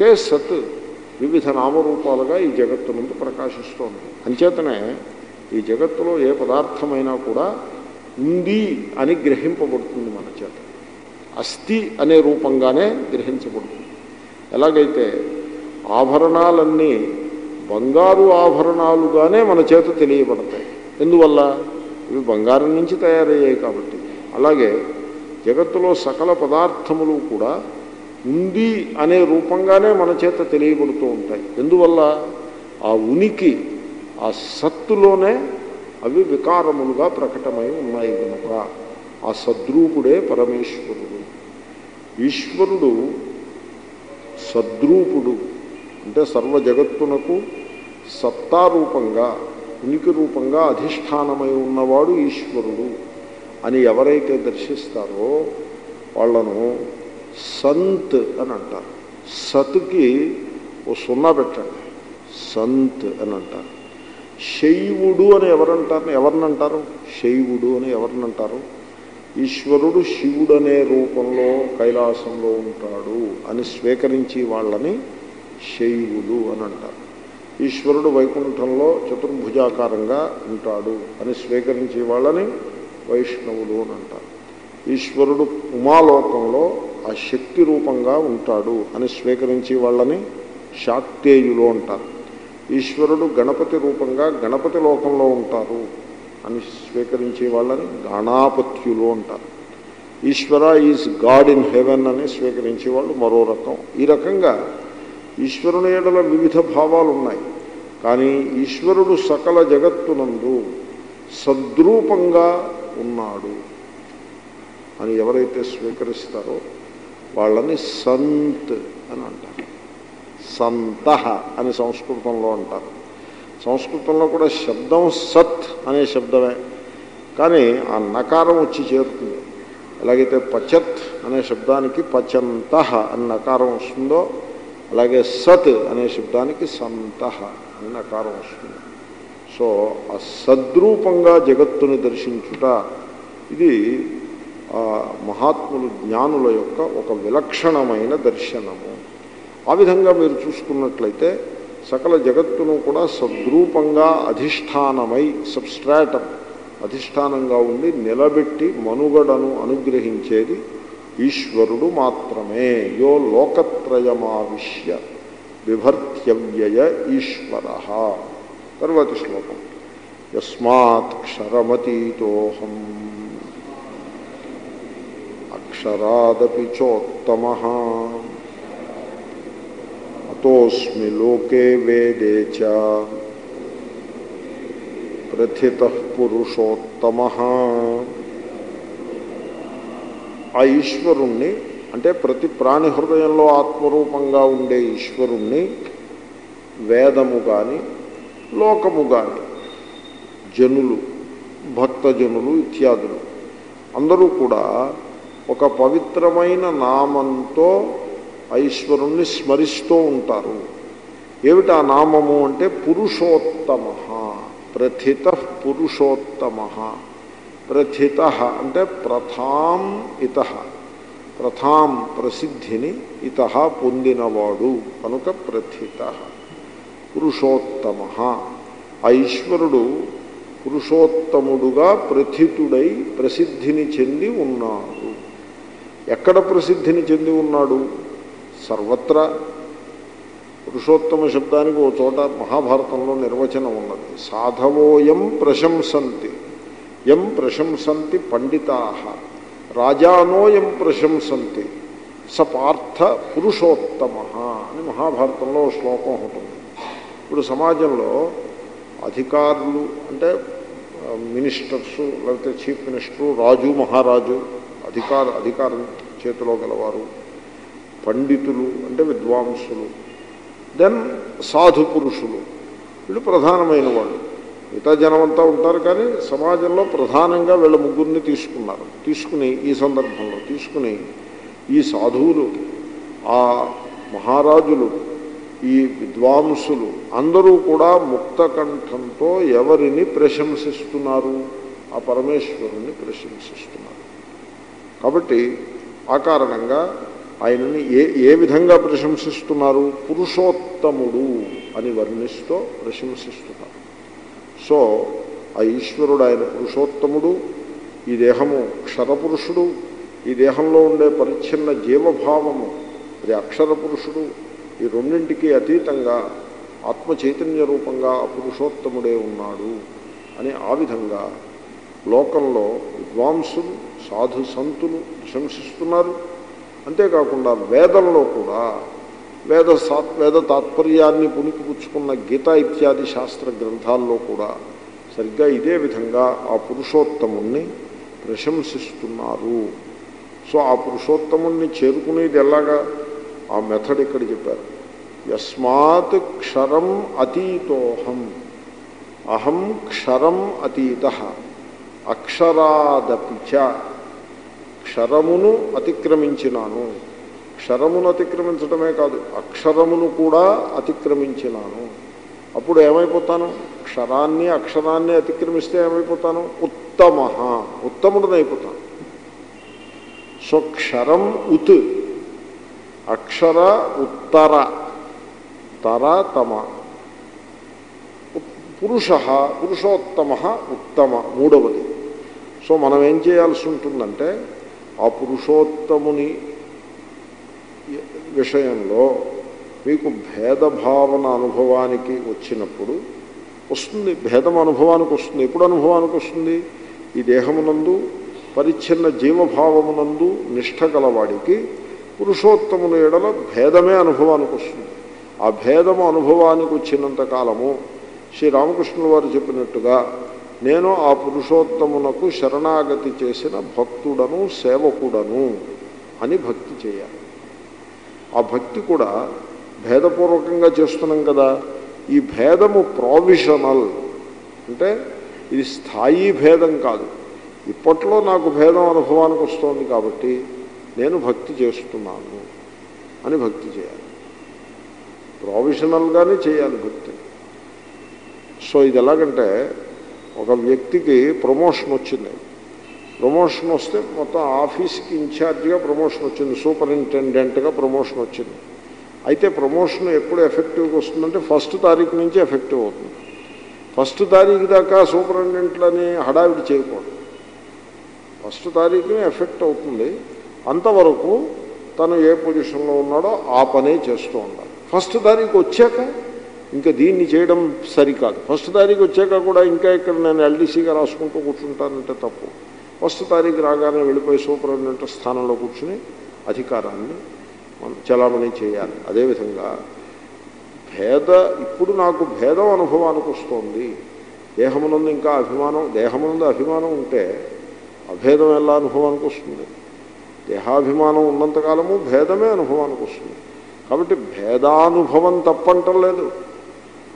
ఒకే సత్ వివిధ నామరూపాలుగా ఈ జగత్తు నుండి ప్రకాశిస్తోంది. అంచేతనే ఈ జగత్తులో ఏ పదార్థమైనా కూడా ఉంది అని గ్రహింపబడుతుంది మన చేత. అస్థి అనే రూపంగానే గ్రహించబడుతుంది. ఎలాగైతే ఆభరణాలన్నీ బంగారు ఆభరణాలుగానే మన చేత తెలియబడతాయి. ఎందువల్ల? ఇవి బంగారం నుంచి తయారయ్యాయి కాబట్టి. అలాగే జగత్తులో సకల పదార్థములు కూడా ఉంది అనే రూపంగానే మన చేత తెలియబడుతూ ఉంటాయి. ఎందువల్ల? ఆ ఉనికి ఆ సత్తులోనే అవి వికారములుగా ప్రకటమై ఉన్నాయి కనుక ఆ సద్రూపుడే పరమేశ్వరుడు. ఈశ్వరుడు సద్రూపుడు అంటే సర్వ జగత్తునకు సత్తారూపంగా ఉనికి రూపంగా అధిష్టానమై ఉన్నవాడు ఈశ్వరుడు అని ఎవరైతే దర్శిస్తారో వాళ్ళను సంత్ అని అంటారు. సత్కి ఓ సున్నా పెట్టండి. సంత్ అని అంటారు. శైవుడు అని ఎవరంటారు? ఎవరినంటారు? శైవుడు అని ఎవరినంటారు? ఈశ్వరుడు శివుడు అనే రూపంలో కైలాసంలో ఉంటాడు అని స్వీకరించి వాళ్ళని శైవులు అని అంటారు. ఈశ్వరుడు వైకుంఠంలో చతుర్భుజాకారంగా ఉంటాడు అని స్వీకరించే వాళ్ళని వైష్ణవులు అని అంటారు. ఈశ్వరుడు ఉమాలోకంలో ఆ శక్తి రూపంగా ఉంటాడు అని స్వీకరించి వాళ్ళని శాక్తేయులు అంటారు. ఈశ్వరుడు గణపతి రూపంగా గణపతి లోకంలో ఉంటారు అని స్వీకరించే వాళ్ళని గణాపత్యులు అంటారు. Ishwara is God in heaven అని స్వీకరించే వాళ్ళు మరో రకం. ఈ రకంగా ఈశ్వరుని ఏడల వివిధ భావాలు ఉన్నాయి. కానీ ఈశ్వరుడు సకల జగత్తునందు సద్రూపంగా ఉన్నాడు అని ఎవరైతే స్వీకరిస్తారో వాళ్ళని సంత్ అని అంటారు. సంత అని సంస్కృతంలో అంటారు. సంస్కృతంలో కూడా శబ్దం సత్ అనే శబ్దమే. కానీ ఆ నకారం వచ్చి చేరుతుంది. ఎలాగైతే పచత్ అనే శబ్దానికి పచంత అని నకారం వస్తుందో అలాగే సత్ అనే శబ్దానికి సంత అని నకారం వస్తుంది. సో ఆ సద్రూపంగా జగత్తుని దర్శించుట ఇది మహాత్ములు జ్ఞానుల యొక్క ఒక విలక్షణమైన దర్శనము. ఆ విధంగా మీరు చూసుకున్నట్లయితే సకల జగత్తును కూడా సద్రూపంగా అధిష్టానమై సబ్స్ట్రాటం అధిష్టానంగా ఉండి నిలబెట్టి మనుగడను అనుగ్రహించేది ఈశ్వరుడు మాత్రమే. యో లోకత్రయమావిశ్య విభర్త్యవ్యయ ఈశ్వర. తర్వాతి శ్లోకం. యస్మాత్ క్షరమతీతోహం అక్షరాదపి చోత్తమ అతోస్మి లోకే వేదే చ ప్రథిత పురుషోత్తమ ఆ ఈశ్వరుణ్ణి అంటే ప్రతి ప్రాణి హృదయంలో ఆత్మరూపంగా ఉండే ఈశ్వరుణ్ణి వేదము కానీ లోకము కానీ జనులు భక్తజనులు ఇత్యాదులు అందరూ కూడా ఒక పవిత్రమైన నామంతో ఈశ్వరుణ్ణి స్మరిస్తూ ఉంటారు. ఏమిటి ఆ నామము అంటే పురుషోత్తమ ప్రథిత పురుషోత్తమ. ప్రథిత అంటే ప్రథాం ఇత ప్రథాం ప్రసిద్ధిని ఇత పొందినవాడు కనుక ప్రథిత. పురుషోత్తమ. ఆ ఈశ్వరుడు పురుషోత్తముడుగా ప్రథితుడై ప్రసిద్ధిని చెంది ఉన్నాడు ఎక్కడ ప్రసిద్ధిని చెంది ఉన్నాడు? సర్వత్రా. పురుషోత్తమ శబ్దానికి ఓ చోట మహాభారతంలో నిర్వచనం ఉన్నది. సాధవోయం ప్రశంసంతి. ఎం ప్రశంసంతి పండితా. రాజానోయం ప్రశంసంతి. సపార్థ పురుషోత్తమ అని మహాభారతంలో శ్లోకం ఉంటుంది ఇప్పుడు సమాజంలో అధికారులు అంటే మినిస్టర్సు లేకపోతే చీఫ్ మినిస్టరు రాజు మహారాజు అధికార అధికారం చేతిలో గలవారు. పండితులు అంటే విద్వాంసులు. దెన్ సాధు పురుషులు. వీళ్ళు ప్రధానమైన వాళ్ళు. మిగతా జనమంతా ఉంటారు కానీ సమాజంలో ప్రధానంగా వీళ్ళ ముగ్గురిని తీసుకున్నారు. తీసుకుని ఈ సందర్భంలో తీసుకుని ఈ సాధువులు ఆ మహారాజులు ఈ విద్వాంసులు అందరూ కూడా ముక్త కంఠంతో ఎవరిని ప్రశంసిస్తున్నారు? ఆ పరమేశ్వరుని ప్రశంసిస్తున్నారు. కాబట్టి ఆ కారణంగా ఆయనని ఏ ఏ విధంగా ప్రశంసిస్తున్నారు? పురుషోత్తముడు అని వర్ణిస్తూ ప్రశంసిస్తున్నారు. సో ఆ ఈశ్వరుడు ఆయన పురుషోత్తముడు ఈ దేహము క్షరపురుషుడు ఈ దేహంలో ఉండే పరిచ్ఛిన్న జీవభావము అది అక్షర పురుషుడు ఈ రెండింటికి అతీతంగా ఆత్మ చైతన్య రూపంగా పురుషోత్తముడే ఉన్నాడు అని ఆ విధంగా లోకంలో విద్వాంసులు సాధు సంతులు ప్రశంసిస్తున్నారు. అంతేకాకుండా వేదంలో కూడా వేద సా వేద తాత్పర్యాన్ని పుణికిపుచ్చుకున్న గీత ఇత్యాది శాస్త్ర గ్రంథాల్లో కూడా సరిగ్గా ఇదే విధంగా ఆ పురుషోత్తముణ్ణి ప్రశంసిస్తున్నారు. సో ఆ పురుషోత్తముణ్ణి చేరుకునేది ఎలాగా? ఆ మెథడ్ ఇక్కడ చెప్పారు. యస్మాత్ క్షరం అతీతోహం అహం క్షరం అతీత. అక్షరాదపిచ క్షరమును అతిక్రమించినాను. క్షరమును అతిక్రమించడమే కాదు అక్షరమును కూడా అతిక్రమించినాను. అప్పుడు ఏమైపోతాను? క్షరాన్ని అక్షరాన్ని అతిక్రమిస్తే ఏమైపోతాను? ఉత్తమ. ఉత్తముడనైపోతాను సో క్షరం ఉత్. అక్షర ఉత్తర. తర తమ. పురుష పురుషోత్తమ ఉత్తమ. మూడవది. సో మనం ఏం చేయాల్సి ఉంటుందంటే ఆ పురుషోత్తముని విషయంలో మీకు భేదభావన అనుభవానికి వచ్చినప్పుడు వస్తుంది. భేదం అనుభవానికి వస్తుంది. ఎప్పుడు అనుభవానికి వస్తుంది? ఈ దేహమునందు పరిచ్ఛిన్న జీవభావమునందు నిష్ట గలవాడికి పురుషోత్తముని ఎడల భేదమే అనుభవానికి వస్తుంది. ఆ భేదము అనుభవానికి వచ్చినంత కాలము శ్రీరామకృష్ణుల వారు చెప్పినట్టుగా నేను ఆ పురుషోత్తమునకు శరణాగతి చేసిన భక్తుడను సేవకుడను అని భక్తి చేయాలి. ఆ భక్తి కూడా భేదపూర్వకంగా చేస్తున్నాం కదా. ఈ భేదము ప్రావిషనల్ అంటే ఇది స్థాయి భేదం కాదు. ఇప్పట్లో నాకు భేదం అనుభవానికి వస్తోంది కాబట్టి నేను భక్తి చేస్తున్నాను అని భక్తి చేయాలి. ప్రావిషనల్గానే చేయాలి భక్తి సో ఇది ఎలాగంటే ఒక వ్యక్తికి ప్రమోషన్ వచ్చింది. ప్రమోషన్ వస్తే మొత్తం ఆఫీస్కి ఇన్ఛార్జ్గా ప్రమోషన్ వచ్చింది సూపరింటెండెంట్గా ప్రమోషన్ వచ్చింది. అయితే ప్రమోషన్ ఎప్పుడు ఎఫెక్టివ్గా వస్తుందంటే ఫస్ట్ తారీఖు నుంచి ఎఫెక్టివ్ అవుతుంది. ఫస్ట్ తారీఖు దాకా సూపరింటెండెంట్లని హడావిడి చేయకూడదు. ఫస్ట్ తారీఖుని ఎఫెక్ట్ అవుతుంది. అంతవరకు తను ఏ పొజిషన్లో ఉన్నాడో ఆ పనే చేస్తూ ఉండాలి. ఫస్ట్ తారీఖు వచ్చాక ఇంకా దీన్ని చేయడం సరికాదు. ఫస్ట్ తారీఖు వచ్చాక కూడా ఇంకా ఇక్కడ నేను ఎల్డీసీగా రాసుకుంటూ కూర్చుంటానంటే తప్పు. ఫస్ట్ తారీఖు రాగానే వెళ్ళిపోయి సూపరింటెండెంట్ స్థానంలో కూర్చుని అధికారాన్ని మనం చలామణి చేయాలి. అదేవిధంగా భేద ఇప్పుడు నాకు భేదం అనుభవానికి వస్తుంది. దేహమునందు ఇంకా అభిమానం దేహమునందు అభిమానం ఉంటే అభేదం ఎలా అనుభవానికి వస్తుంది? దేహాభిమానం ఉన్నంతకాలము భేదమే అనుభవానికి వస్తుంది. కాబట్టి భేదానుభవం తప్పంటలేదు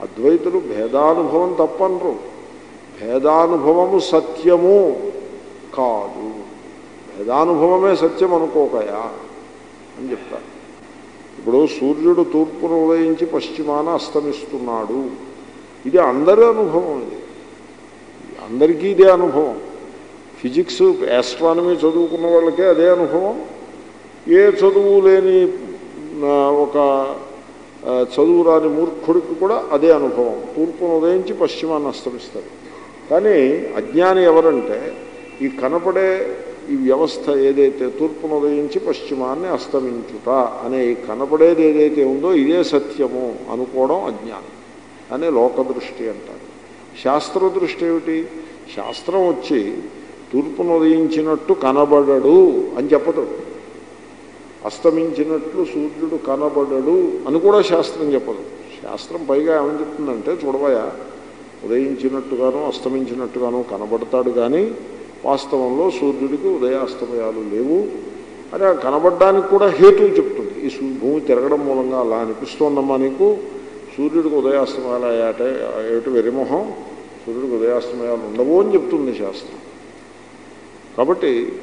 అద్వైతులు భేదానుభవం తప్పనరు. భేదానుభవము సత్యము కాదు. భేదానుభవమే సత్యం అనుకోకయా అని చెప్తారు. ఇప్పుడు సూర్యుడు తూర్పును ఉదయించి పశ్చిమాన అస్తమిస్తున్నాడు. ఇది అందరి అనుభవం ఇది. అందరికీ ఇదే అనుభవం. ఫిజిక్స్ యాస్ట్రానమీ చదువుకున్న వాళ్ళకే అదే అనుభవం. ఏ చదువు లేని ఒక చదువు రాని మూర్ఖుడికి కూడా అదే అనుభవం. తూర్పును ఉదయించి పశ్చిమాన్ని అస్తమిస్తారు కానీ అజ్ఞాని ఎవరంటే ఈ కనపడే ఈ వ్యవస్థ ఏదైతే తూర్పును ఉదయించి పశ్చిమాన్ని అస్తమించుట అనే ఈ కనపడేది ఏదైతే ఉందో ఇదే సత్యము అనుకోవడం అజ్ఞానం. అనే లోకదృష్టి అంటారు. శాస్త్ర దృష్టి ఏమిటి? శాస్త్రం వచ్చి తూర్పును ఉదయించినట్టు కనబడడు అని చెప్పదు. అస్తమించినట్లు సూర్యుడు కనబడడు అని కూడా శాస్త్రం చెప్పదు. శాస్త్రం పైగా ఏమని చెప్తుందంటే చూడవయా ఉదయించినట్టుగాను అస్తమించినట్టుగాను కనబడతాడు కానీ వాస్తవంలో సూర్యుడికి ఉదయాస్తమయాలు లేవు. అని ఆ కనబడడానికి కూడా హేతు చెప్తుంది. ఈ సూ- భూమి తిరగడం మూలంగా అలా అనిపిస్తోందమ్మా నీకు? సూర్యుడికి ఉదయాస్తమయాలు అయ్యాటే ఏమిటి వెరిమొహం సూర్యుడికి ఉదయాస్తమయాలు ఉండవు అని చెప్తుంది శాస్త్రం. కాబట్టి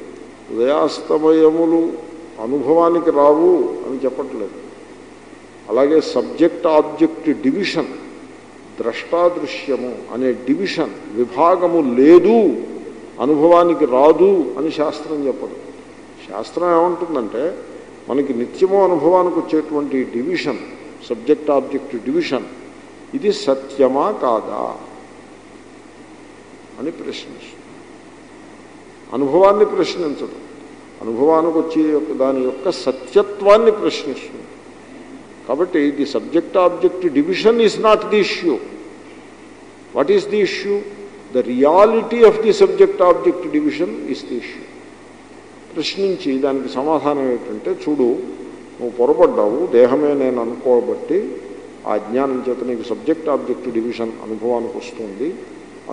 ఉదయాస్తమయములు అనుభవానికి రావు అని చెప్పట్లేదు. అలాగే సబ్జెక్ట్ ఆబ్జెక్ట్ డివిజన్ ద్రష్టాదృశ్యము అనే డివిజన్ విభాగము లేదు అనుభవానికి రాదు అని శాస్త్రం చెప్పదు. శాస్త్రం ఏమంటుందంటే మనకి నిత్యము అనుభవానికి వచ్చేటువంటి డివిజన్ సబ్జెక్ట్ ఆబ్జెక్ట్ డివిజన్ ఇది సత్యమా కాదా అని ప్రశ్నిస్తుంది. అనుభవాన్ని ప్రశ్నించదు. అనుభవానికి వచ్చే యొక్క దాని యొక్క సత్యత్వాన్ని ప్రశ్నిస్తుంది. కాబట్టి the subject object division is not the issue what is the issue the reality of the subject object division is the issue ప్రశ్నించి దానికి సమాధానం ఏంటంటే చూడు నువ్వు పొరపడ్డావు దేహమే నేను అనుకోబట్టి ఆ జ్ఞానం చేత నీకు సబ్జెక్ట్ ఆబ్జెక్ట్ డివిజన్ అనుభవానికి వస్తుంది.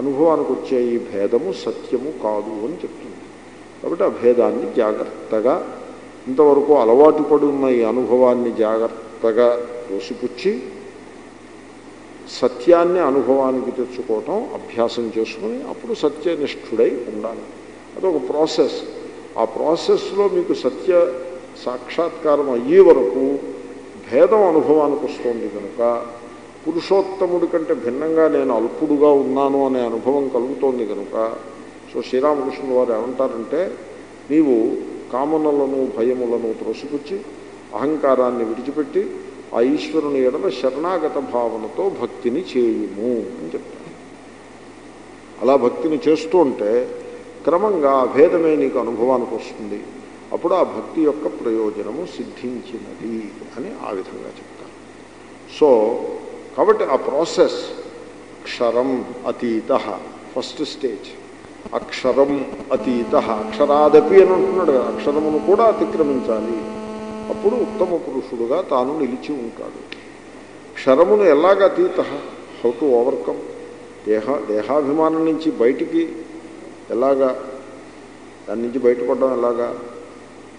అనుభవానికి వచ్చే ఈ భేదము సత్యము కాదు అని చెప్తుంది. కాబట్టి ఆ భేదాన్ని జాగ్రత్తగా ఇంతవరకు అలవాటు పడున్న ఈ అనుభవాన్ని జాగ్రత్తగా తోసిపుచ్చి సత్యాన్ని అనుభవానికి తెచ్చుకోవటం అభ్యాసం చేసుకుని అప్పుడు సత్యనిష్ఠుడై ఉండాలి. అదొక ప్రాసెస్. ఆ ప్రాసెస్లో మీకు సత్య సాక్షాత్కారం అయ్యే వరకు భేదం అనుభవానికి వస్తుంది కనుక పురుషోత్తముడి కంటే భిన్నంగా నేను అల్పుడుగా ఉన్నాను అనే అనుభవం కలుగుతోంది కనుక సో శ్రీరామకృష్ణుల వారు ఏమంటారంటే నీవు కామనలను భయములను త్రోసిపుచ్చి అహంకారాన్ని విడిచిపెట్టి ఆ ఈశ్వరుని ఎడల శరణాగత భావనతో భక్తిని చేయుము అని చెప్తారు. అలా భక్తిని చేస్తూ ఉంటే క్రమంగా ఆ భేదమే నీకు అనుభవానికి వస్తుంది. అప్పుడు ఆ భక్తి యొక్క ప్రయోజనము సిద్ధించినది అని ఆ విధంగా చెప్తారు. సో కాబట్టి ఆ ప్రాసెస్ క్షరం అతీత ఫస్ట్ స్టేజ్. అక్షరం అతీత. అక్షరాదపి అని అంటున్నాడు కదా అక్షరమును కూడా అతిక్రమించాలి. అప్పుడు ఉత్తమ పురుషుడుగా తాను నిలిచి ఉంటాడు. క్షరమును ఎలాగ అతీత? How to overcome? దేహ దేహాభిమానం నుంచి బయటికి ఎలాగా? దాని నుంచి బయటపడడం ఎలాగా?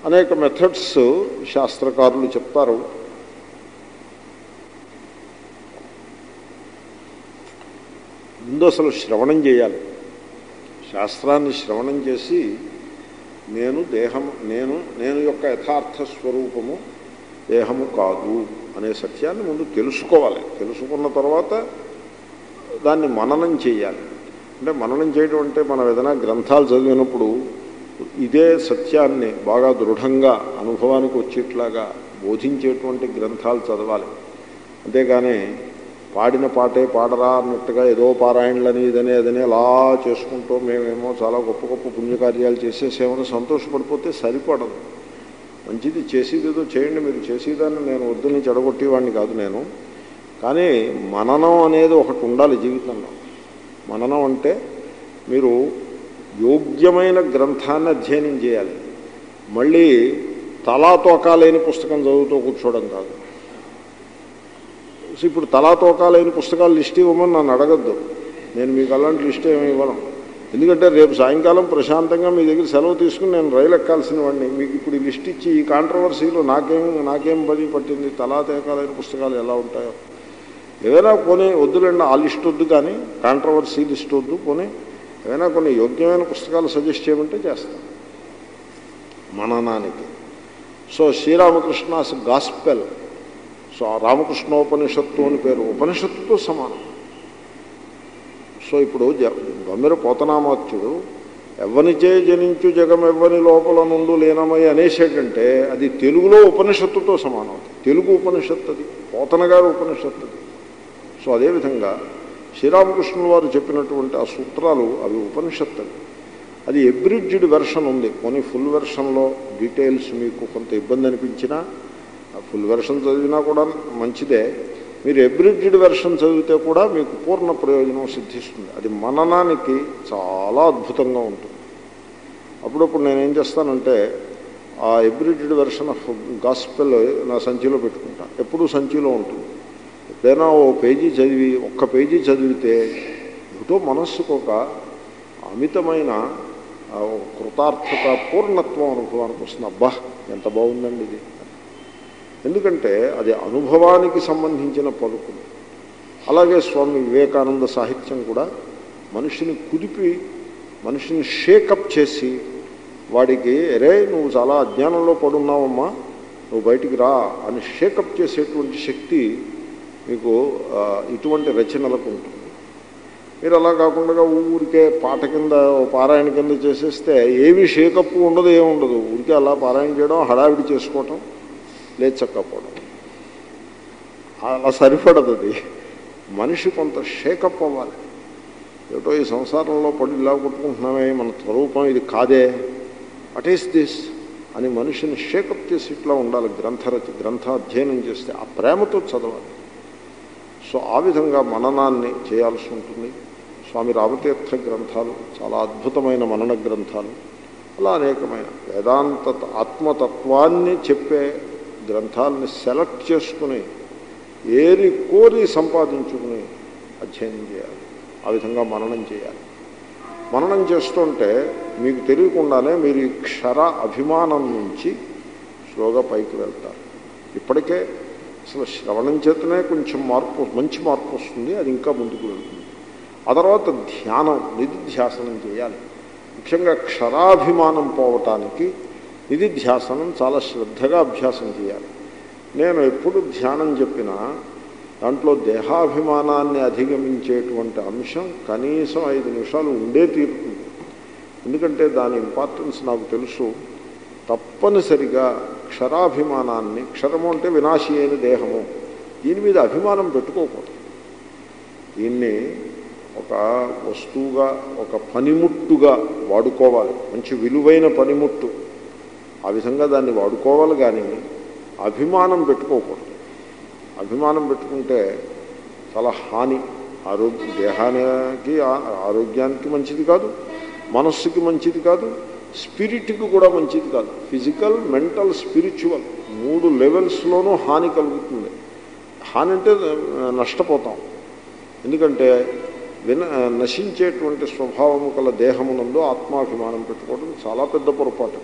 అనేక మెథడ్స్ శాస్త్రకారులు చెప్తారు. ముందు అసలు శ్రవణం చేయాలి. శాస్త్రాన్ని శ్రవణం చేసి నేను దేహం నేను నేను యొక్క యథార్థ స్వరూపము దేహము కాదు అనే సత్యాన్ని ముందు తెలుసుకోవాలి. తెలుసుకున్న తర్వాత దాన్ని మననం చేయాలి. అంటే మననం చేయడం అంటే మనం ఏదైనా గ్రంథాలు చదివినప్పుడు ఇదే సత్యాన్ని బాగా దృఢంగా అనుభవానికి వచ్చేట్లాగా బోధించేటువంటి గ్రంథాలు చదవాలి. అంతేగాని పాడిన పాటే పాడరా అన్నట్టుగా ఏదో పారాయణలని ఇదని అదని అలా చేసుకుంటూ మేమేమో చాలా గొప్ప గొప్ప పుణ్యకార్యాలు చేసేసేమని సంతోషపడిపోతే సరిపడదు. మంచిది చేసేది ఏదో చేయండి మీరు చేసేదాన్ని నేను వద్దని చెడగొట్టేవాడిని కాదు నేను. కానీ మననం అనేది ఒకటి ఉండాలి జీవితంలో. మననం అంటే మీరు యోగ్యమైన గ్రంథాన్ని అధ్యయనం చేయాలి. మళ్ళీ తలా తోకా లేని పుస్తకం చదువుతూ కూర్చోవడం కాదు. ఇప్పుడు తలా పుస్తకాలు లిస్ట్ ఇవ్వమని నన్ను అడగద్దు. నేను మీకు అలాంటి లిస్ట్ ఏమి ఇవ్వను. ఎందుకంటే రేపు సాయంకాలం ప్రశాంతంగా మీ దగ్గర సెలవు తీసుకుని నేను రైలు ఎక్కాల్సిన వాడిని. మీకు ఇప్పుడు ఈ లిస్ట్ ఇచ్చి ఈ కాంట్రవర్సీలో నాకేం నాకేం పని పట్టింది? తలాతేకాలైన పుస్తకాలు ఎలా ఉంటాయో. ఏదైనా పోనీ వద్దులేండి ఆ లిస్ట్ వద్దు కానీ కాంట్రవర్సీ లిస్ట్ వద్దు పోనీ ఏదైనా కొన్ని యోగ్యమైన పుస్తకాలు సజెస్ట్ చేయమంటే చేస్తాను. మననానికి. సో శ్రీరామకృష్ణాస్ గాస్పెల్ సో రామకృష్ణోపనిషత్తు అని పేరు ఉపనిషత్తుతో సమానం. సో ఇప్పుడు జ బొమ్మెర పోతనామాత్యుడు ఎవ్వనిచే జనించు జగం ఎవ్వని లోపల నుండు లీనమై అనేసేటంటే అది తెలుగులో ఉపనిషత్తుతో సమానం. తెలుగు ఉపనిషత్తు అది పోతనగారు ఉపనిషత్తు అది సో అదేవిధంగా శ్రీరామకృష్ణుల వారు చెప్పినటువంటి ఆ సూత్రాలు అవి ఉపనిషత్తు అది ఎబ్రిడ్జ్డ్ వెర్షన్ ఉంది. కొన్ని ఫుల్ వెర్షన్లో డీటెయిల్స్ మీకు కొంత ఇబ్బంది అనిపించినా ఫుల్ వెర్షన్ చదివినా కూడా మంచిదే. మీరు ఎబ్రిడ్జ్డ్ వెర్షన్ చదివితే కూడా మీకు పూర్ణ ప్రయోజనం సిద్ధిస్తుంది. అది మననానికి చాలా అద్భుతంగా ఉంటుంది. అప్పుడప్పుడు నేనేం చేస్తానంటే ఆ ఎబ్రిడ్జ్డ్ వెర్షన్ ఆఫ్ గాస్పెల్ నా సంచిలో పెట్టుకుంటా. ఎప్పుడూ సంచిలో ఉంటుంది. ఎప్పుడైనా ఓ పేజీ చదివి ఒక్క పేజీ చదివితే ఏదో మనస్సుకు ఒక అమితమైన కృతార్థత పూర్ణత్వం అనుభవానికి వస్తుంది. అబ్బా ఎంత బాగుందండి ఇది. ఎందుకంటే అది అనుభవానికి సంబంధించిన పలుకులు అలాగే స్వామి వివేకానంద సాహిత్యం కూడా మనిషిని కుదిపి మనిషిని షేకప్ చేసి వాడికి అరే నువ్వు చాలా అజ్ఞానంలో పడున్నావమ్మా నువ్వు బయటికి రా అని షేకప్ చేసేటువంటి శక్తి మీకు ఇటువంటి రచనలకు ఉంటుంది. మీరు అలా కాకుండా ఊరికే పాట కింద ఓ పారాయణ కింద చేసేస్తే ఏమీ షేకప్ ఉండదు ఏముండదు. ఊరికే అలా పారాయణ చేయడం హడావిడి చేసుకోవటం లేచక్కపోవడం అలా సరిపడదు అది. మనిషి కొంత షేకప్ అవ్వాలి. ఏటో ఈ సంసారంలో పడి ఇలా కొట్టుకుంటున్నామే మన స్వరూపం ఇది కాదే. వాట్ ఈస్ దిస్ అని మనిషిని షేకప్ చేసి ఇట్లా ఉండాలి గ్రంథరచి గ్రంథ అధ్యయనం చేస్తే ఆ ప్రేమతో చదవాలి. సో ఆ విధంగా మననాన్ని చేయాల్సి ఉంటుంది. స్వామి రామతీర్థ గ్రంథాలు చాలా అద్భుతమైన మనన గ్రంథాలు. అలా అనేకమైన వేదాంత ఆత్మతత్వాన్ని చెప్పే గ్రంథాలని సెలెక్ట్ చేసుకుని ఏరి కోరి సంపాదించుకుని అధ్యయనం చేయాలి. ఆ విధంగా మననం చేయాలి. మననం చేస్తుంటే మీకు తెలియకుండానే మీరు ఈ క్షర అభిమానం నుంచి స్లోగా పైకి వెళ్తారు. ఇప్పటికే అసలు శ్రవణం చేతనే కొంచెం మార్పు మంచి మార్పు వస్తుంది అది ఇంకా ముందుకు వెళ్తుంది. ఆ తర్వాత ధ్యానం నిధిధ్యాసనం చేయాలి. ముఖ్యంగా క్షరాభిమానం పోవటానికి నిధిధ్యాసనం చాలా శ్రద్ధగా అభ్యాసం చేయాలి. నేను ఎప్పుడు ధ్యానం చెప్పినా దాంట్లో దేహాభిమానాన్ని అధిగమించేటువంటి అంశం కనీసం ఐదు నిమిషాలు ఉండే తీరుతుంది ఎందుకంటే దాని ఇంపార్టెన్స్ నాకు తెలుసు. తప్పనిసరిగా క్షరాభిమానాన్ని క్షరము అంటే వినాశి అయిన దేహము దీని మీద అభిమానం పెట్టుకోకూడదు. దీన్ని ఒక వస్తువుగా ఒక పనిముట్టుగా వాడుకోవాలి. మంచి విలువైన పనిముట్టు. ఆ విధంగా దాన్ని వాడుకోవాలి కానీ అభిమానం పెట్టుకోకూడదు. అభిమానం పెట్టుకుంటే చాలా హాని ఆరోగ్య దేహానికి ఆరోగ్యానికి మంచిది కాదు మనస్సుకి మంచిది కాదు స్పిరిట్కి కూడా మంచిది కాదు. ఫిజికల్ మెంటల్ స్పిరిచువల్ మూడు లెవెల్స్లోనూ హాని కలుగుతుంది. హాని అంటే నష్టపోతాం. ఎందుకంటే విన నశించేటువంటి స్వభావము కల దేహమునందు ఆత్మాభిమానం పెట్టుకోవడం చాలా పెద్ద పొరపాటు.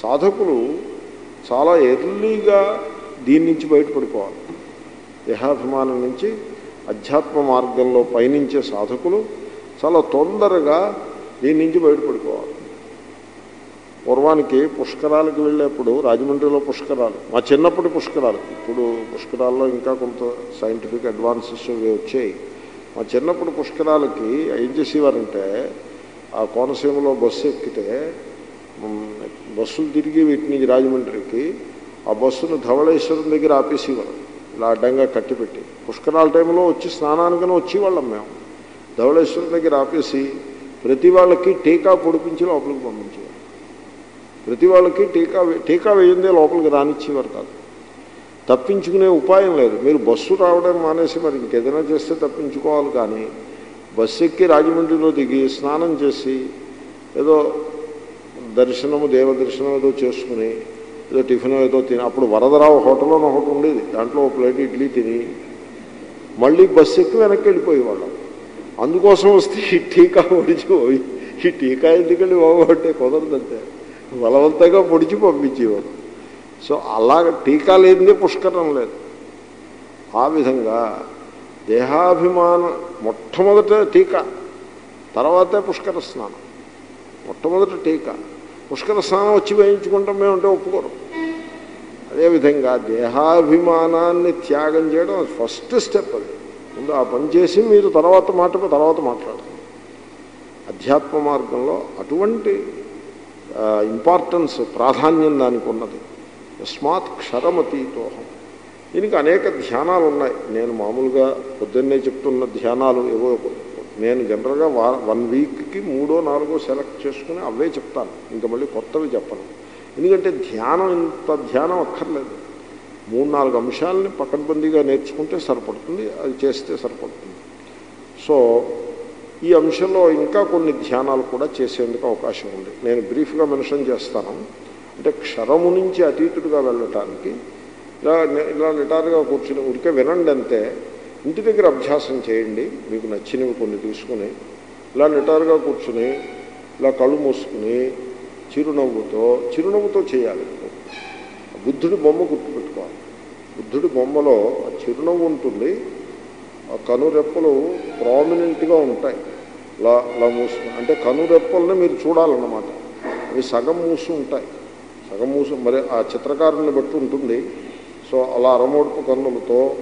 సాధకులు చాలా ఎర్లీగా దీని నుంచి బయటపడిపోవాలి. దేహాభిమానం నుంచి అధ్యాత్మ మార్గంలో పయనించే సాధకులు చాలా తొందరగా దీని నుంచి బయటపడిపోవాలి. పూర్వానికి పుష్కరాలకు వెళ్ళేప్పుడు రాజమండ్రిలో పుష్కరాలు మా చిన్నప్పటి పుష్కరాలు ఇప్పుడు పుష్కరాల్లో ఇంకా కొంత సైంటిఫిక్ అడ్వాన్సెస్ వచ్చాయి. మా చిన్నప్పుడు పుష్కరాలకి ఏం చేసేవారంటే ఆ కోనసీమలో బస్సు ఎక్కితే బస్సులు తిరిగి వీటి నుంచి రాజమండ్రికి ఆ బస్సును ధవళేశ్వరం దగ్గర ఆపేసేవారు ఇలా అడ్డంగా కట్టిపెట్టి పుష్కరాల టైంలో వచ్చి స్నానానికనే వచ్చేవాళ్ళం మేము. ధవళేశ్వరం దగ్గర ఆపేసి ప్రతి వాళ్ళకి టీకా పొడిపించి లోపలికి పంపించేవారు ప్రతి వాళ్ళకి టీకా టీకా వేయిందే లోపలికి రానిచ్చేవారు కాదు. తప్పించుకునే ఉపాయం లేదు. మీరు బస్సు రావడం మానేసి మరి ఇంకేదైనా చేస్తే తప్పించుకోవాలి కానీ బస్సు ఎక్కి రాజమండ్రిలో దిగి స్నానం చేసి ఏదో దర్శనము దేవ దర్శనం ఏదో చేసుకుని ఏదో టిఫిన్ ఏదో తిని అప్పుడు వరదరావు హోటల్లో ఒకటి ఉండేది. దాంట్లో ఒక ప్లేట్ ఇడ్లీ తిని మళ్ళీ బస్సు ఎక్కి వెనక్కి వెళ్ళిపోయేవాళ్ళం. అందుకోసం వస్తే ఈ టీకా పొడిచిపోయి ఈ టీకా ఎందుకంటే బాగుంటే కుదరదంతే బలవంతంగా పొడిచి పంపించేవాడు సో అలాగ టీకా లేనిదే పుష్కరం లేదు. ఆ విధంగా దేహాభిమానం మొట్టమొదట టీకా తర్వాతే పుష్కర స్నానం. మొట్టమొదటి టీకా. పుష్కర స్నానం వచ్చి వేయించుకుంటాం మేమంటే ఒప్పుకోరు. అదేవిధంగా దేహాభిమానాన్ని త్యాగం చేయడం ఫస్ట్ స్టెప్ అది. ముందు ఆ పని చేసి మీరు తర్వాత మాట తర్వాత మాట్లాడతారు. అధ్యాత్మ మార్గంలో అటువంటి ఇంపార్టెన్స్ ప్రాధాన్యం దానికి ఉన్నది. యస్మాత్ క్షరమతీతోహం. దీనికి అనేక ధ్యానాలు ఉన్నాయి. నేను మామూలుగా పొద్దున్నే చెప్తున్న ధ్యానాలు ఏవో నేను జనరల్గా వన్ వీక్కి మూడో నాలుగో సెలెక్ట్ చేసుకుని అవే చెప్తాను. ఇంకా మళ్ళీ కొత్తవి చెప్పను. ఎందుకంటే ధ్యానం ఇంత ధ్యానం అక్కర్లేదు. మూడు నాలుగు అంశాలని పకడ్బందీగా నేర్చుకుంటే సరిపడుతుంది అది చేస్తే సరిపడుతుంది. సో ఈ అంశంలో ఇంకా కొన్ని ధ్యానాలు కూడా చేసేందుకు అవకాశం ఉంది. నేను బ్రీఫ్గా మెన్షన్ చేస్తాను. అంటే క్షరము నుంచి అతీతుడిగా వెళ్ళటానికి ఇలా ఇలా నిటారుగా కూర్చుని ఉడికే వినండి అంతే ఇంటి దగ్గర అభ్యాసం చేయండి. మీకు నచ్చినవి కొన్ని తీసుకుని ఇలా నిటారుగా కూర్చుని ఇలా కళ్ళు మూసుకుని చిరునవ్వుతో చిరునవ్వుతో చేయాలి. బుద్ధుడి బొమ్మ గుర్తుపెట్టుకోవాలి. బుద్ధుడి బొమ్మలో చిరునవ్వు ఉంటుంది. ఆ కనురెప్పలు ప్రామినెంట్గా ఉంటాయి. ఇలా ఇలా మూసు అంటే కనురెప్పల్ని మీరు చూడాలన్నమాట. అవి సగం మూసి ఉంటాయి. సగం మూసు మరి ఆ చిత్రకారుని బట్టి ఉంటుంది. సో అలా అరమోడుపు కన్నులతో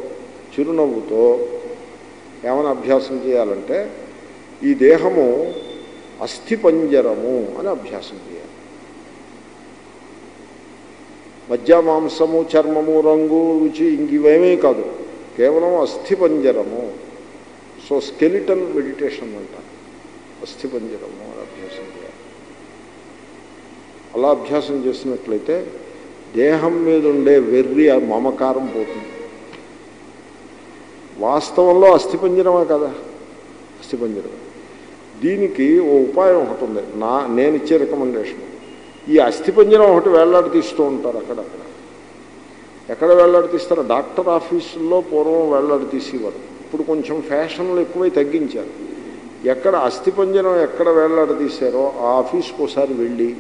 చిరునవ్వుతో ఏమైనా అభ్యాసం చేయాలంటే ఈ దేహము అస్థిపంజరము అని అభ్యాసం చేయాలి. మధ్య మాంసము చర్మము రంగు రుచి ఇంకివేమీ కాదు. కేవలం అస్థిపంజరము. సో స్కెలిటల్ మెడిటేషన్ అంట అస్థిపంజరము అని అభ్యాసం చేయాలి. అలా అభ్యాసం చేసినట్లయితే దేహం మీద ఉండే వెర్రి మమకారం పోతుంది. వాస్తవంలో అస్థిపంజరమే కదా? అస్థిపంజరమే. దీనికి ఓ ఉపాయం ఒకటి ఉంది. నా నేను ఇచ్చే రికమెండేషన్ ఈ అస్థిపంజరం ఒకటి వేళ్ళాడి తీస్తూ ఉంటారు అక్కడక్కడ. ఎక్కడ వేళ్ళాడి తీస్తారో? డాక్టర్ ఆఫీసుల్లో పూర్వం వేళ్ళాడి తీసేవారు. ఇప్పుడు కొంచెం ఫ్యాషన్లు ఎక్కువై తగ్గించారు. ఎక్కడ అస్థిపంజరం ఎక్కడ వేళ్ళాడి తీశారో ఆ ఆఫీస్కి ఒకసారి వెళ్ళి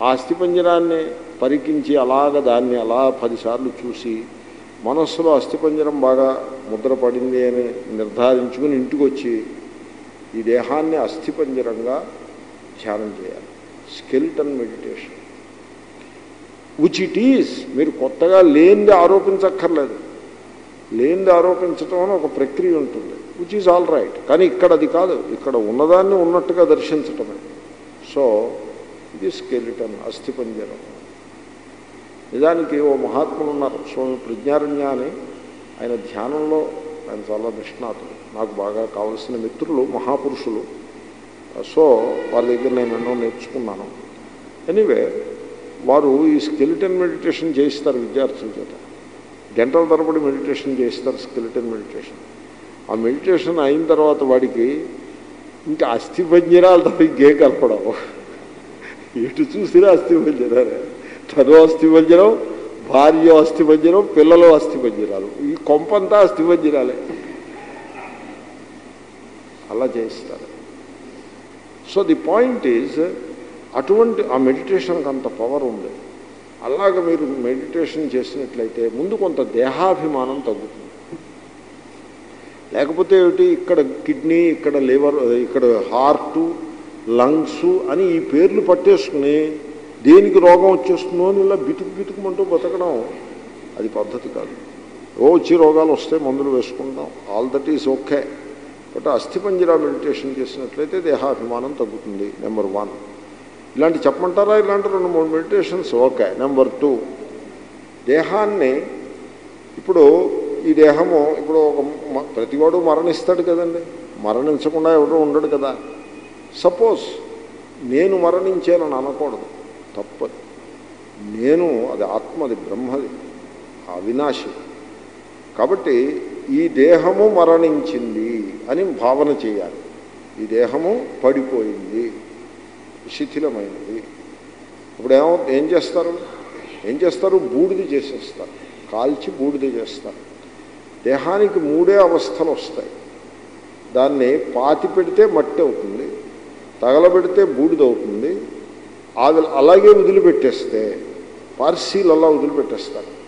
ఆ అస్థిపంజరాన్ని పరికించి అలాగ దాన్ని అలా పదిసార్లు చూసి మనస్సులో అస్థిపంజరం బాగా ముద్రపడింది అని నిర్ధారించుకుని ఇంటికి వచ్చి ఈ దేహాన్ని అస్థిపంజరంగా ధ్యానం చేయాలి. Skeleton meditation. Which it is మీరు కొత్తగా లేనిది ఆరోపించక్కర్లేదు. లేనిది ఆరోపించటం అని ఒక ప్రక్రియ ఉంటుంది. విచ్ ఈజ్ ఆల్ రైట్ కానీ ఇక్కడ అది కాదు. ఇక్కడ ఉన్నదాన్ని ఉన్నట్టుగా దర్శించటమే. సో ఇది స్కెలిటన్ అస్థిపంజరం. నిజానికి ఓ మహాత్ములు ఉన్నారు స్వామి ప్రజ్ఞారణ్య అని. ఆయన ధ్యానంలో ఆయన చాలా నిష్ణాతులు నాకు బాగా కావలసిన మిత్రులు మహాపురుషులు. సో వాళ్ళ దగ్గర నేను ఎన్నో నేర్చుకున్నాను. ఎనీవే వారు ఈ స్కెలిటన్ మెడిటేషన్ చేయిస్తారు విద్యార్థుల చేత. గంటల తరబడి మెడిటేషన్ చేయిస్తారు స్కెలిటన్ మెడిటేషన్. ఆ మెడిటేషన్ అయిన తర్వాత వాడికి ఇంకా అస్థిపంజరాలతో ఇంకే కలపడం. ఎటు చూసినా అస్థిపంజరాలే తను అస్థిపంజరం భార్య అస్థిపంజరం పిల్లలు అస్థిపంజరాలు. ఈ కొంపంతా అస్థిపంజరాలే. అలా చేయిస్తారు. సో ది పాయింట్ ఈజ్ అటువంటి ఆ మెడిటేషన్కి అంత పవర్ ఉంది. అలాగ మీరు మెడిటేషన్ చేసినట్లయితే ముందు కొంత దేహాభిమానం తగ్గుతుంది. లేకపోతే ఏమిటి? ఇక్కడ కిడ్నీ ఇక్కడ లివర్ ఇక్కడ హార్టు లంగ్స్ అని ఈ పేర్లు పట్టేసుకుని దేనికి రోగం వచ్చేస్తుందో అని ఇలా బితుకు బితుకుమంటూ బతకడం అది పద్ధతి కాదు. ఓ వచ్చి రోగాలు వస్తే మందులు వేసుకుంటాం. All that is okay. But అస్థిపంజరా meditation చేసినట్లయితే దేహాభిమానం తగ్గుతుంది నెంబర్ వన్. ఇలాంటి చెప్పమంటారా? ఇలాంటి రెండు మూడు మెడిటేషన్స్ ఓకే. Number two. దేహాన్ని ఇప్పుడు ఈ దేహము ఇప్పుడు ఒక మ- ప్రతివాడు మరణిస్తాడు కదండి. మరణించకుండా ఎవడో ఉండడు కదా. సపోజ్ నేను మరణించానని అనకూడదు. తప్పదు. నేను అది ఆత్మది బ్రహ్మది అవినాశి. కాబట్టి ఈ దేహము మరణించింది అని భావన చేయాలి. ఈ దేహము పడిపోయింది శిథిలమైనది. ఇప్పుడు ఏమో ఏం చేస్తారు? ఏం చేస్తారు? బూడిద చేసేస్తారు. కాల్చి బూడిద చేస్తారు. దేహానికి మూడే అవస్థలు వస్తాయి. దాన్ని పాతి పెడితే మట్టి అవుతుంది తగలబెడితే బూడిద అవుతుంది అది అలాగే వదిలిపెట్టేస్తే పార్సీలు అలా వదిలిపెట్టేస్తారు.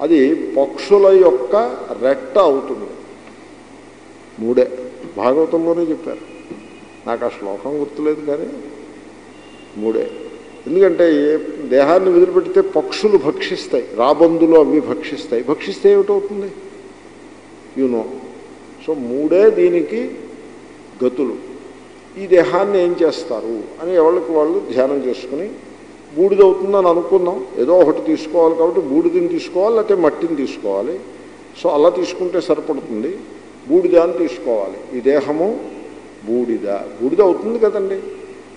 అది పక్షుల యొక్క రెట్ట అవుతుంది. మూడే. భాగవతంలోనే చెప్పారు. నాకు ఆ శ్లోకం గుర్తులేదు కానీ మూడే. ఎందుకంటే ఏ దేహాన్ని వదిలిపెడితే పక్షులు భక్షిస్తాయి రాబందులు అవి భక్షిస్తాయి. భక్షిస్తే ఏమిటవుతుంది? యూనో సో మూడే దీనికి గతులు. ఈ దేహాన్ని ఏం చేస్తారు అని ఎవరికి వాళ్ళు ధ్యానం చేసుకుని బూడిదవుతుందని అనుకుందాం ఏదో ఒకటి తీసుకోవాలి కాబట్టి బూడిదని తీసుకోవాలి లేకపోతే మట్టిని తీసుకోవాలి. సో అలా తీసుకుంటే సరిపడుతుంది. బూడిద అని తీసుకోవాలి. ఈ దేహము బూడిద. బూడిద అవుతుంది కదండి.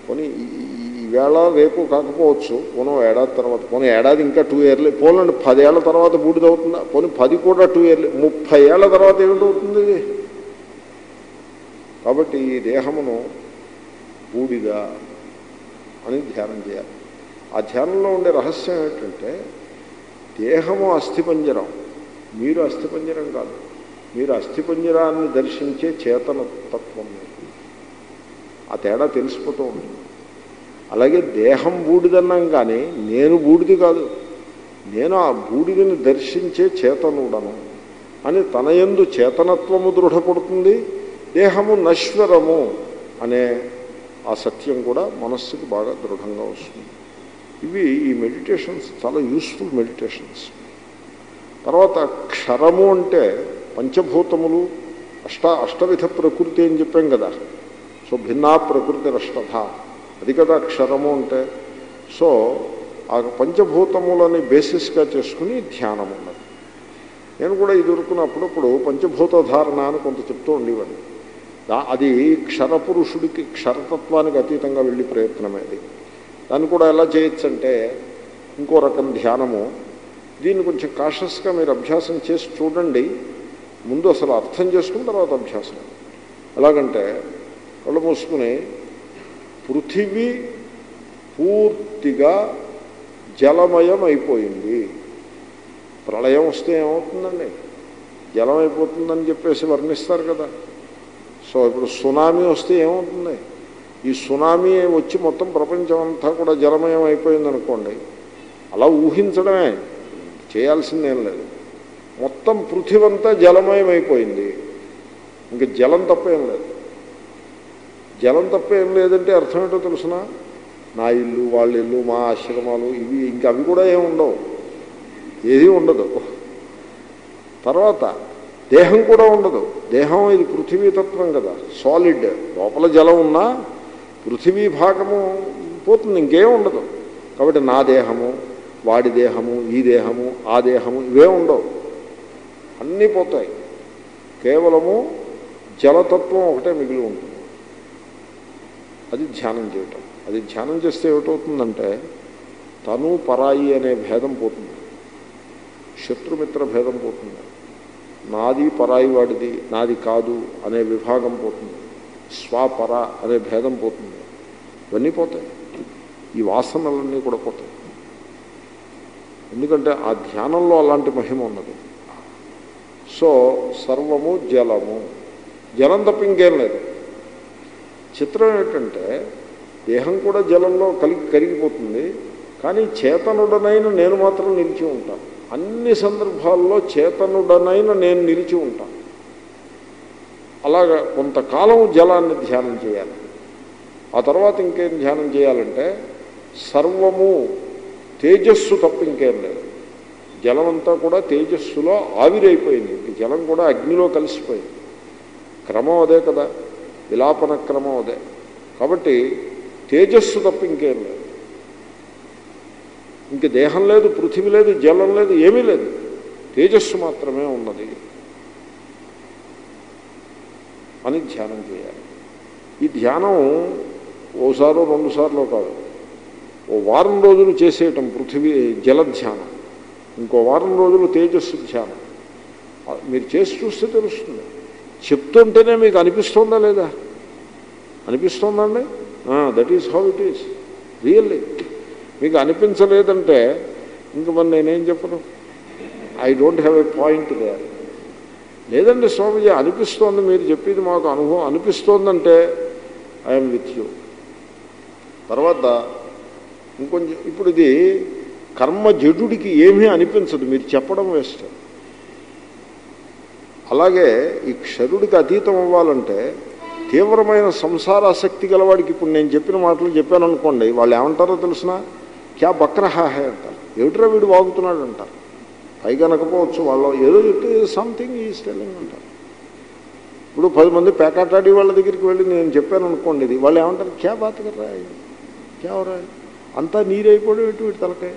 కొని ఈ- ఈవేళ రేపు కాకపోవచ్చు. పోనీ ఏడాది తర్వాత పోనీ ఏడాది ఇంకా టూ ఇయర్లే పోలండి పదేళ్ళ తర్వాత బూడిద అవుతుందా పోనీ పది కూడా టూ ఇయర్లే ముప్పై ఏళ్ళ తర్వాత ఏమిటవుతుంది? ఇది కాబట్టి ఈ దేహమును బూడిద అని ధ్యానం చేయాలి. ఆ ధ్యానంలో ఉండే రహస్యం ఏంటంటే దేహము అస్థిపంజరం. మీరు అస్థిపంజరం కాదు. మీరు అస్థిపంజరాన్ని దర్శించే చేతన తత్వం ఆ తేడా తెలిసిపోతూ ఉంటుంది. అలాగే దేహం బూడిదన్నాం కానీ నేను బూడిది కాదు. నేను ఆ బూడిదని దర్శించే చేతనుడను అని తన యందు చేతనత్వము దృఢపడుతుంది. దేహము నశ్వరము అనే ఆ సత్యం కూడా మనస్సుకి బాగా దృఢంగా వస్తుంది. ఇవి ఈ మెడిటేషన్స్ చాలా యూస్ఫుల్ మెడిటేషన్స్. తర్వాత క్షరము అంటే పంచభూతములు అష్ట అష్టవిధ ప్రకృతి అని చెప్పాం కదా. సో భిన్నా ప్రకృతి రష్టథ. అది కదా క్షరము అంటే. సో ఆ పంచభూతములని బేసిస్గా చేసుకుని ధ్యానం ఉన్నది. నేను కూడా ఇది వరకున పంచభూత ధారణ అని కొంత చెప్తూ ఉండేవాడిని. అది క్షరపురుషుడికి క్షరతత్వానికి అతీతంగా వెళ్ళి ప్రయత్నమే అది దాన్ని కూడా ఎలా చేయొచ్చంటే ఇంకో రకం ధ్యానము. దీన్ని కొంచెం కాషస్గా మీరు అభ్యాసం చేసి చూడండి. ముందు అసలు అర్థం చేసుకున్న తర్వాత అభ్యాసం. ఎలాగంటే కళ్ళు మూసుకుని పృథివీ పూర్తిగా జలమయం అయిపోయింది ప్రళయం వస్తే ఏమవుతుందండి? జలమైపోతుందని చెప్పేసి వర్ణిస్తారు కదా. సో ఇప్పుడు సునామీ వస్తే ఏమవుతుంది ఈ సునామీ వచ్చి మొత్తం ప్రపంచం అంతా కూడా జలమయం అయిపోయిందనుకోండి అలా ఊహించడమే చేయాల్సిందేం లేదు. మొత్తం పృథివంతా జలమయం అయిపోయింది ఇంక జలం తప్ప ఏం లేదు. జలం తప్పేం లేదంటే అర్థం ఏంటో తెలుసిన? నా ఇల్లు వాళ్ళ ఇల్లు మా ఆశ్రమాలు ఇవి ఇంక అవి కూడా ఏమి ఉండవు. ఏది ఉండదు. తర్వాత దేహం కూడా ఉండదు. దేహం ఇది పృథివీతత్వం కదా. సాలిడ్ లోపల జలం ఉన్నా పృథివీ భాగము పోతుంది ఇంకేం ఉండదు. కాబట్టి నా దేహము వాడి దేహము ఈ దేహము ఆ దేహము ఇవే ఉండవు. అన్నీ పోతాయి. కేవలము జలతత్వం ఒకటే మిగిలి ఉంటుంది. అది ధ్యానం చేయటం. అది ధ్యానం చేస్తే ఏమిటవుతుందంటే తను పరాయి అనే భేదం పోతుంది. శత్రుమిత్ర భేదం పోతుంది. నాది పరాయి వాడిది నాది కాదు అనే విభాగం పోతుంది. స్వపర అనే భేదం పోతుంది. ఇవన్నీ పోతాయి. ఈ వాసనలన్నీ కూడా పోతాయి. ఎందుకంటే ఆ ధ్యానంలో అలాంటి మహిమ ఉన్నది. సో సర్వము జలము. జలం తప్ప ఇంకేం లేదు. చిత్రం ఏంటంటే దేహం కూడా జలంలో కలిగి కరిగిపోతుంది. కానీ చేతనుడనైన నేను మాత్రం నిలిచి ఉంటాను. అన్ని సందర్భాల్లో చేతనుడనైన నేను నిలిచి ఉంటాను అలాగా కొంతకాలం జలాన్ని ధ్యానం చేయాలి. ఆ తర్వాత ఇంకేం ధ్యానం చేయాలంటే సర్వము తేజస్సు తప్ప ఇంకేం లేదు. జలమంతా కూడా తేజస్సులో ఆవిరైపోయింది. జలం కూడా అగ్నిలో కలిసిపోయింది. క్రమం అదే కదా. విలాపన క్రమం అదే. కాబట్టి తేజస్సు తప్ప ఇంకేం లేదు. ఇంక దేహం లేదు పృథివీ లేదు జలం లేదు ఏమీ లేదు. తేజస్సు మాత్రమే ఉన్నది. అని ధ్యానం చేయాలి. ఈ ధ్యానం ఓసారో రెండు సార్లు కాదు. ఓ వారం రోజులు చేసేయటం పృథివీ జలధ్యానం. ఇంకో వారం రోజులు తేజస్సు ధ్యానం. మీరు చేసి చూస్తే తెలుస్తుంది. చెప్తుంటేనే మీకు అనిపిస్తుందా లేదా? అనిపిస్తుందండి that is how it is really మీకు అనిపించలేదంటే ఇంక మరి నేనేం చెప్పను? I don't have a point there లేదండి స్వామిజీ అనిపిస్తోంది మీరు చెప్పేది మాకు అనుభవం. అనిపిస్తోందంటే ఐఎమ్ విత్ యూ తర్వాత ఇంకొంచెం ఇప్పుడు ఇది కర్మ జడుడికి ఏమీ అనిపించదు. మీరు చెప్పడం వేస్ట్. అలాగే ఈ క్షరుడికి అతీతం అవ్వాలంటే తీవ్రమైన సంసారాసక్తి గలవాడికి ఇప్పుడు నేను చెప్పిన మాటలు చెప్పాను అనుకోండి వాళ్ళు ఏమంటారో తెలిసినా? క్యా బక్రహాహే అంటారు. ఏమిట్రా వీడు వాగుతున్నాడు అంటారు పైగా అనకపోవచ్చు వాళ్ళు ఏదో చెప్తే సంథింగ్ ఈ స్టెల్లింగ్ అంటారు. ఇప్పుడు పది మంది పేకాటాడి వాళ్ళ దగ్గరికి వెళ్ళి నేను చెప్పాను అనుకోండి ఇది వాళ్ళు ఏమంటారు? క్యా బాత్ కర్రా క్యా అవరా అంతా నీరైపోవడం ఎటు వీటి తలకాయ?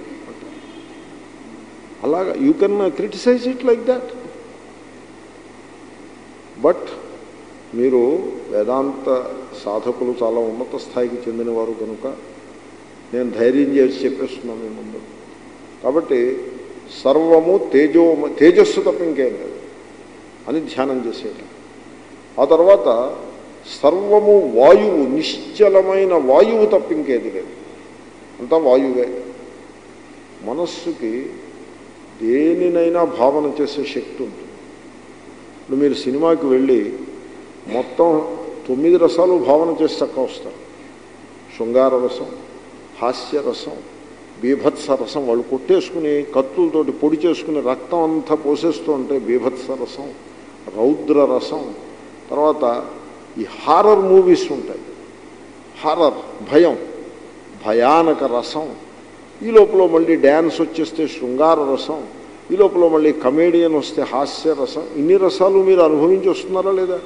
అలాగా you can criticize it like that but మీరు వేదాంత సాధకులు చాలా ఉన్నత స్థాయికి చెందినవారు కనుక నేను ధైర్యం చేసి చెప్పేస్తున్నాను మీ ముందు. కాబట్టి సర్వము తేజో తేజస్సు తప్ప ఇంకేం లేదు. అని ధ్యానం చేసేయటం. ఆ తర్వాత సర్వము వాయువు నిశ్చలమైన వాయువు తప్ప ఇంకేది లేదు. అంతా వాయువే. మనస్సుకి దేనినైనా భావన చేసే శక్తి ఉంటుంది. ఇప్పుడు మీరు సినిమాకి వెళ్ళి మొత్తం తొమ్మిది రసాలు భావన చేసి చక్క వస్తారు. శృంగార రసం హాస్య రసం బీభత్స రసం వాళ్ళు కొట్టేసుకుని కత్తులతోటి పొడి చేసుకుని రక్తం అంతా పోసేస్తూ ఉంటే బీభత్స రసం రౌద్ర రసం. తర్వాత ఈ హారర్ మూవీస్ ఉంటాయి. హారర్ భయం భయానక రసం. ఈ లోపల మళ్ళీ డ్యాన్స్ వచ్చేస్తే శృంగార రసం. ఈ లోపల మళ్ళీ కమేడియన్ వస్తే హాస్య రసం. ఇన్ని రసాలు మీరు అనుభవించి వస్తున్నారా లేదా?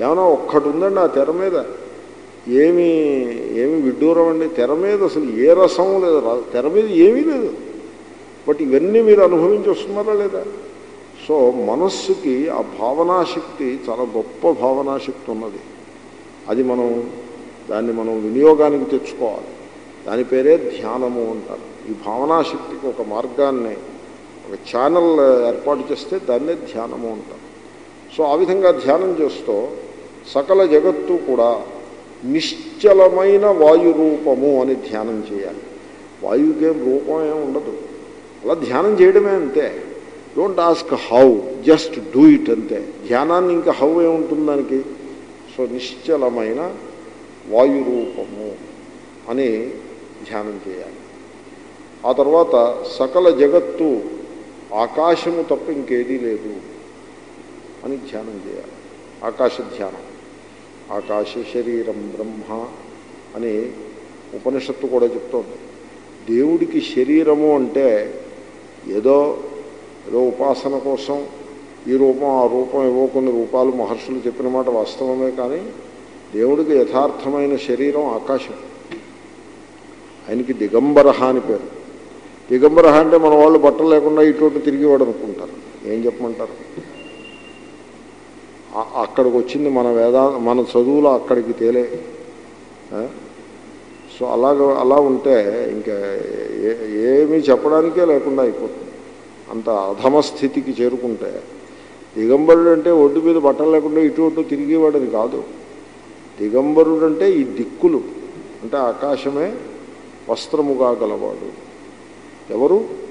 ఏమైనా ఒక్కటి ఉందండి ఆ తెర మీద? ఏమి ఏమి విడ్డూరం అండి తెర మీద అసలు ఏ రసం లేదు. తెర మీద ఏమీ లేదు. బట్ ఇవన్నీ మీరు అనుభవించి వస్తున్నారా లేదా? సో మనస్సుకి ఆ భావనాశక్తి చాలా గొప్ప భావనాశక్తి ఉన్నది. అది మనం దాన్ని మనం వినియోగానికి తెచ్చుకోవాలి. దాని పేరే ధ్యానము అంటారు. ఈ భావనాశక్తికి ఒక మార్గాన్ని ఒక ఛానల్ ఏర్పాటు చేస్తే దాన్నే ధ్యానము అంటారు. సో ఆ విధంగా ధ్యానం చేస్తూ సకల జగత్తు కూడా నిశ్చలమైన వాయురూపము అని ధ్యానం చేయాలి. వాయువుకేం రూపం ఏమి ఉండదు. అలా ధ్యానం చేయడమే అంతే. Don't ask how just do it అంతే. ధ్యానాన్ని ఇంకా హౌ ఏముంటుంది దానికి? సో నిశ్చలమైన వాయురూపము అని ధ్యానం చేయాలి. ఆ తర్వాత సకల జగత్తు ఆకాశము తప్ప ఇంకేదీ లేదు అని ధ్యానం చేయాలి. ఆకాశ ధ్యానం. ఆకాశ శరీరం బ్రహ్మ అని ఉపనిషత్తు కూడా చెప్తోంది. దేవుడికి శరీరము అంటే ఏదో ఏదో ఉపాసన కోసం ఈ రూపం ఆ రూపం ఏవో కొన్ని రూపాలు మహర్షులు చెప్పిన మాట వాస్తవమే కానీ దేవుడికి యథార్థమైన శరీరం ఆకాశం. ఆయనకి దిగంబర అని పేరు. దిగంబర అంటే మన వాళ్ళు బట్టలు లేకుండా ఇటు తిరిగేవాడు అనుకుంటారు. ఏం చెప్పమంటారు? అక్కడికి వచ్చింది మన వేదా మన చదువులో అక్కడికి తేలే. సో అలాగ అలా ఉంటే ఇంకా ఏమీ చెప్పడానికే లేకుండా అయిపోతుంది. అంత అధమ స్థితికి చేరుకుంటే. దిగంబరుడు అంటే ఒడ్డు మీద బట్టలు లేకుండా ఇటు అటు తిరిగేవాడని కాదు. దిగంబరుడు అంటే ఈ దిక్కులు. అంటే ఆకాశమే వస్త్రముగా గలవాడు. ఎవరు?